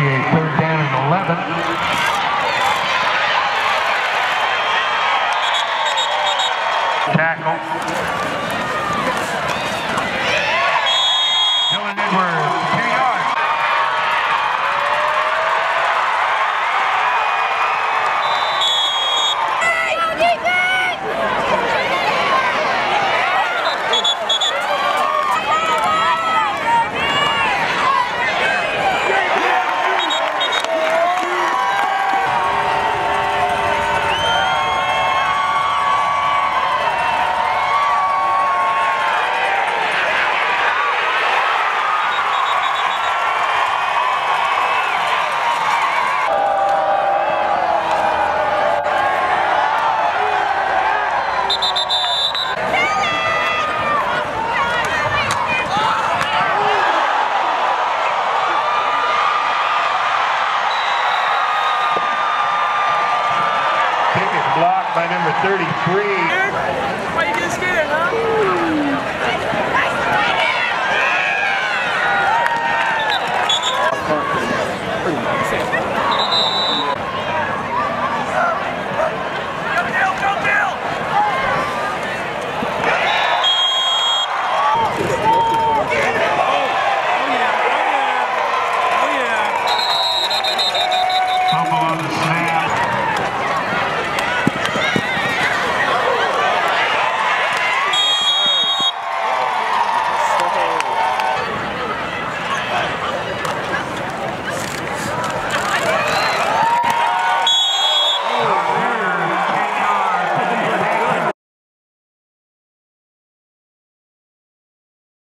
down and 11. Tackle. By number 33.